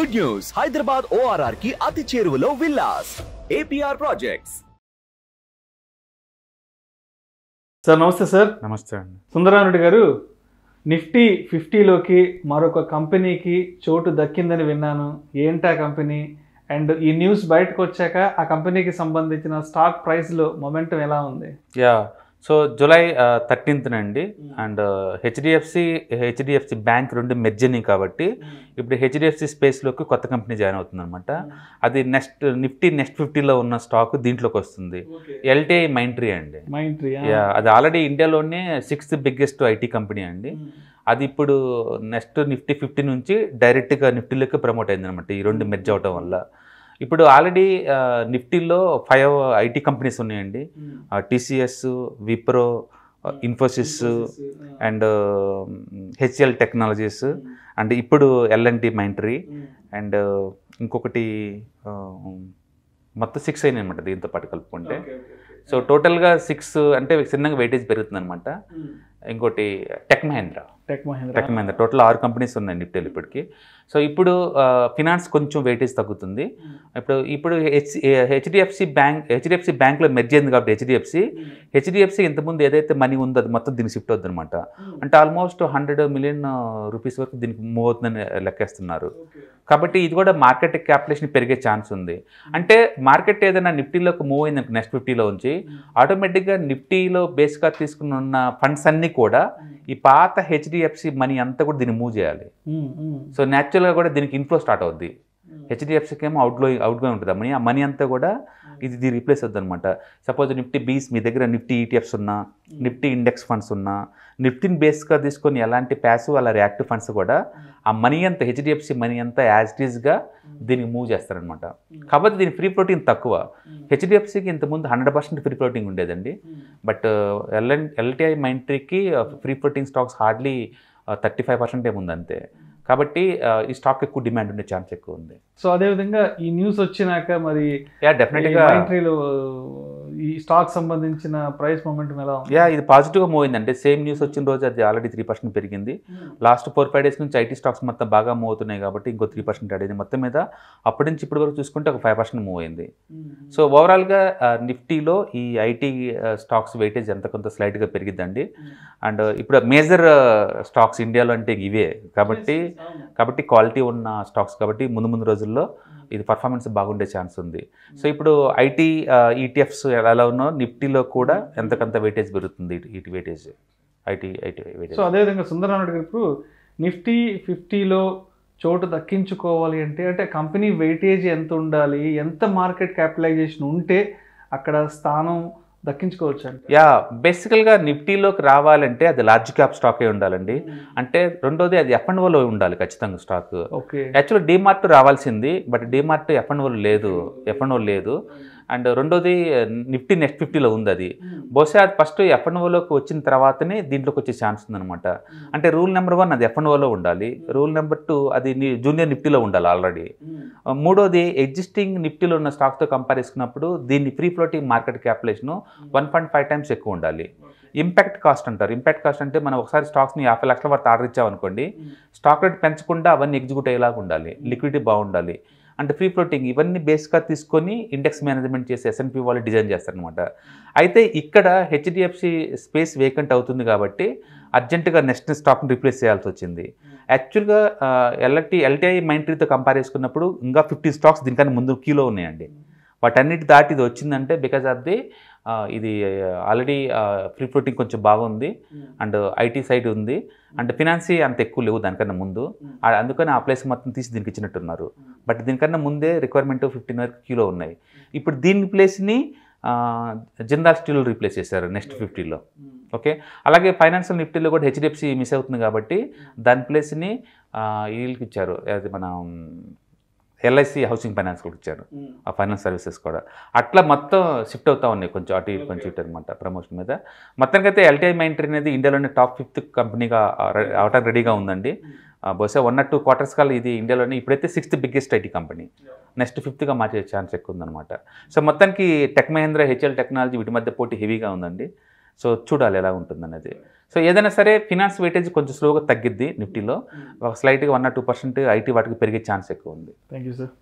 Good news Hyderabad ఓఆర్ఆర్కి అతి చేరువలో విల్లాస్. ఏపీఆర్ ప్రాజెక్ట్స్ సార్ నమస్తే సార్. నమస్తే అండి. సుందరారెడ్డి గారు నిఫ్టీ ఫిఫ్టీలోకి మరొక కంపెనీకి చోటు దక్కిందని విన్నాను. ఏంటా కంపెనీ? అండ్ ఈ న్యూస్ బయటకు వచ్చాక ఆ కంపెనీకి సంబంధించిన స్టాక్ ప్రైస్లో మొమెంటం ఎలా ఉంది? యా సో జూలై థర్టీన్త్ అండి అండ్ హెచ్డిఎఫ్సి హెచ్డిఎఫ్సి బ్యాంక్ రెండు మెర్జని కాబట్టి ఇప్పుడు హెచ్డిఎఫ్సి స్పేస్లోకి కొత్త కంపెనీ జాయిన్ అవుతుంది అనమాట అది నెక్స్ట్ నిఫ్టీ నెక్స్ట్ ఫిఫ్టీలో ఉన్న స్టాక్ దీంట్లోకి వస్తుంది. ఎల్టీఐ మైంట్రీ అండి. అది ఆల్రెడీ ఇండియాలోనే సిక్స్త్ బిగ్గెస్ట్ ఐటీ కంపెనీ అండి. అది ఇప్పుడు నెక్స్ట్ నిఫ్టీ ఫిఫ్టీ నుంచి డైరెక్ట్గా నిఫ్టీలోకి ప్రమోట్ అయింది అనమాట ఈ రెండు మెర్జ్ అవటం వల్ల. ఇప్పుడు ఆల్రెడీ నిఫ్టీలో ఫైవ్ ఐటీ కంపెనీస్ ఉన్నాయండి. TCS Wipro Infosys and HCL technologies and ఇప్పుడు L and T Mindtree and ఇంకొకటి మొత్తం సిక్స్ అయినాయి అనమాట దీంతో పాటు కలుపుకుంటే. సో టోటల్గా సిక్స్ అంటే చిన్నగా వెయిటేజ్ పెరుగుతుంది అనమాట ఇంకోటి tech Mahindra. Tech Mahindra. Tech Mahindra. Total ఆరు కంపెనీస్ ఉన్నాయి నిఫ్టీలో ఇప్పటికి సో ఇప్పుడు ఫినాన్స్ కొంచెం వెయిటేజ్ తగ్గుతుంది. ఇప్పుడు ఇప్పుడు హెచ్ హెచ్డిఎఫ్సి బ్యాంక్ హెచ్డిఎఫ్సి బ్యాంక్లో మెర్జ్ అయింది కాబట్టి హెచ్డిఎఫ్సి. హెచ్డిఎఫ్సి ఇంతకుముందు ఏదైతే మనీ ఉందో అది మొత్తం దీనికి షిఫ్ట్ అవుతుంది అనమాట అంటే ఆల్మోస్ట్ హండ్రెడ్ మిలియన్ రూపీస్ వరకు దీనికి మూవ్ అవుతుందని లెక్కేస్తున్నారు. కాబట్టి ఇది కూడా మార్కెట్ క్యాపిటేషన్ పెరిగే ఛాన్స్ ఉంది. అంటే మార్కెట్ ఏదైనా నిఫ్టీలోకి మూవ్ అయింది నెక్స్ట్ ఫిఫ్టీలో ఉంచి ఆటోమేటిక్గా నిఫ్టీలో బేస్గా తీసుకుని ఉన్న ఫండ్స్ అన్నీ కూడా ఈ పాత హెచ్డిఎఫ్సి మనీ అంతా కూడా దీన్ని మూవ్ చేయాలి. సో న్యాచురల్గా కూడా దీనికి ఇన్ఫ్లో స్టార్ట్ అవుద్ది. హెచ్డిఎఫ్సికి ఏమో అవుట్ గోయింగ్ అవుట్ గోయింగ్ ఉంటుంది. ఆ మనీ ఆ మనీ అంతా కూడా ఇది ఇది రీప్లేస్ అవుతుంది అనమాట సపోజ్ నిఫ్టీ బీస్ మీ దగ్గర నిఫ్టీ ఈటీఎఫ్స్ ఉన్నా నిఫ్టీ ఇండెక్స్ ఫండ్స్ ఉన్నా నిఫ్టీని బేస్గా తీసుకొని ఎలాంటి ప్యాసివ్ అలా రియాక్టివ్ ఫండ్స్ కూడా ఆ మనీ అంతా హెచ్డిఎఫ్సి మనీ అంతా యాజ్ ఇట్ ఈస్గా దీనికి మూవ్ చేస్తారనమాట కాబట్టి దీని ఫ్రీ ప్రోటీన్ తక్కువ. హెచ్డిఎఫ్సికి ఇంతకుముందు హండ్రెడ్ పర్సెంట్ ఫ్రీ ప్రోటీన్ ఉండేదండి. బట్ ఎల్ఎన్ ఎల్టీఐ మైంట్రీకి free protein stocks hardly thirty five percent ఏముంది అంతే కాబట్టి ఈ స్టాక్ ఎక్కువ డిమాండ్ ఉండే ఛాన్స్ ఎక్కువ ఉంది. సో అదేవిధంగా ఈ న్యూస్ వచ్చినాక మరి యా డెఫినెట్గా మైంట్రీలో ఈ స్టాక్ సంబంధించిన ప్రైస్ మొమెంటం ఎలా ఉంది? యా ఇది పాజిటివ్గా మూవ్ అయిందంటే సేమ్ న్యూస్ వచ్చిన రోజు అది ఆల్రెడీ త్రీ పర్సెంట్ పెరిగింది. లాస్ట్ ఫోర్ ఫైవ్ డేస్ నుంచి ఐటీ స్టాక్స్ మొత్తం బాగా మూవ్ అవుతున్నాయి కాబట్టి ఇంకో త్రీ పర్సెంట్ అయింది మొత్తం మీద అప్పటి నుంచి ఇప్పటి వరకు చూసుకుంటే ఒక ఫైవ్ పర్సెంట్ మూవ్ అయింది. సో ఓవరాల్గా నిఫ్టీలో ఈ ఐటీ స్టాక్స్ వెయిటేజ్ ఎంత కొంత స్లైట్గా పెరిగిద్దండి. అండ్ ఇప్పుడు మేజర్ స్టాక్స్ ఇండియాలో అంటే ఇవే. కాబట్టి కాబట్టి క్వాలిటీ ఉన్న స్టాక్స్ కాబట్టి ముందు ముందు రోజుల్లో ఇది పర్ఫార్మెన్స్ బాగుండే ఛాన్స్ ఉంది. సో ఇప్పుడు ఐటీ ఈటీఎఫ్స్ ఎలా ఉన్నో నిఫ్టీలో కూడా ఎంతకంత వెయిటేజ్ పెరుగుతుంది ఇటు weightage IT IT weightage so అదేవిధంగా సుందరరావు గారు ఇప్పుడు నిఫ్టీ ఫిఫ్టీలో చోటు దక్కించుకోవాలి అంటే అంటే కంపెనీ వెయిటేజ్ ఎంత ఉండాలి? ఎంత మార్కెట్ క్యాపిటలైజేషన్ ఉంటే అక్కడ స్థానం దక్కించుకోవచ్చు అంటే. యా బేసికల్గా నిఫ్టీలోకి రావాలంటే అది లార్జ్ క్యాప్ స్టాకే ఉండాలండి. అంటే రెండోది అది ఎఫ్ అండ్ ఓలో ఉండాలి ఖచ్చితంగా స్టాక్ ఓకే. యాక్చువల్ డీమార్ట్ రావాల్సింది but DMart F and O లేదు. ఎఫ్ అండ్ ఓ లేదు. అండ్ రెండోది నిఫ్టీ నెక్స్ట్ ఫిఫ్టీలో ఉంది అది బహుశా అది ఫస్ట్ ఎఫ్ అండ్ ఓలోకి వచ్చిన తర్వాతనే దీంట్లోకి వచ్చే ఛాన్స్ ఉందన్నమాట. అంటే రూల్ నెంబర్ వన్ అది ఎఫ్ అండ్ ఓలో ఉండాలి. రూల్ నెంబర్ టూ అది జూనియర్ నిఫ్టీలో ఉండాలి ఆల్రెడీ. మూడోది ఎగ్జిస్టింగ్ నిఫ్టీలో ఉన్న స్టాక్తో కంపేర్ చేసుకున్నప్పుడు దీన్ని free floating market capitalisation one point five times ఎక్కువ ఉండాలి. ఇంపాక్ట్ కాస్ట్ అంటారు. ఇంపాక్ట్ కాస్ట్ అంటే మనం ఒకసారి స్టాక్స్ని యాభై లక్షల వరకు ఆర్డర్ ఇచ్చామనుకోండి స్టాక్ రేట్ పెంచకుండా అవన్నీ ఎగ్జిక్యూట్ అయ్యేలాగా ఉండాలి. లిక్విడిటీ బాగుండాలి. అంటే ఫ్రీ ఫ్లోటింగ్ ఇవన్నీ బేస్గా తీసుకొని ఇండెక్స్ మేనేజ్మెంట్ చేసి ఎస్ఎన్పి వాళ్ళు డిజైన్ చేస్తారనమాట అయితే ఇక్కడ హెచ్డిఎఫ్సి స్పేస్ వేకెంట్ అవుతుంది కాబట్టి అర్జెంటుగా నెక్స్ట్ స్టాక్ని రీప్లేస్ చేయాల్సి వచ్చింది. యాక్చువల్గా ఎల్టీ ఎల్టీఐ మైంట్రీతో కంపేర్ చేసుకున్నప్పుడు ఇంకా ఫిఫ్టీ స్టాక్స్ దీనికన్నా ముందు కీలో ఉన్నాయండి. వాటన్నిటి దాటి ఇది వచ్చిందంటే బికాజ్ ఆఫ్ ది ఇది ఆల్రెడీ ఫ్రీ ఫ్లోటింగ్ కొంచెం బాగుంది. అండ్ ఐటీ సైడ్ ఉంది. అండ్ ఫినాన్సీ అంత ఎక్కువ లేవు దానికన్నా ముందు. ఆ- అందుకని ఆ ప్లేస్ మొత్తం తీసి దీనికి ఇచ్చినట్టున్నారు. బట్ దీనికన్నా ముందే రిక్వైర్మెంట్ ఫిఫ్టీన్ వరకు కిలో ఉన్నాయి. ఇప్పుడు దీని ప్లేస్ని జిందాల్ స్టీల్ రీప్లేస్ చేశారు నెక్స్ట్ ఫిఫ్టీలో ఓకే? అలాగే ఫైనాన్షియల్ నిఫ్టీలో కూడా హెచ్డిఎఫ్సి మిస్ అవుతుంది కాబట్టి దాని ప్లేస్ని వీళ్ళకి ఇచ్చారు. అది మన ఎల్ఐసి హౌసింగ్ ఫైనాన్స్ కూడా ఇచ్చారు. ఆ ఫైనాన్స్ సర్వీసెస్ కూడా. అట్లా మొత్తం షిఫ్ట్ అవుతా ఉన్నాయి కొంచెం అటు ఇటు కొంచెం ఇటు అనమాట ప్రమోషన్ మీద. మొత్తానికైతే ఎల్టీఐ మైంట్రీ అనేది ఇండియాలోనే టాప్ ఫిఫ్త్ కంపెనీగా అవటానికి రెడీగా ఉందండి. బహుశా వన్ ఆర్ టూ క్వార్టర్స్ కల్లా ఇది ఇండియాలోనే ఇప్పుడైతే sixth biggest IT company. Next ఫిఫ్త్గా మార్చే ఛాన్స్ ఎక్కువ ఉందన్నమాట. సో మొత్తానికి టెక్ మహేంద్ర హెచ్ఎల్ టెక్నాలజీ వీటి మధ్య పోటీ హెవీగా ఉందండి. సో చూడాలి ఎలా ఉంటుంది అనేది సో ఏదైనా సరే ఫినాన్స్ వెయిటేజ్ కొంచెం స్లోగా తగ్గిద్ది నిఫ్టీలో. ఒక స్లైట్గా one or two percent IT వాటికి పెరిగే ఛాన్స్ ఎక్కువ ఉంది. Thank you sir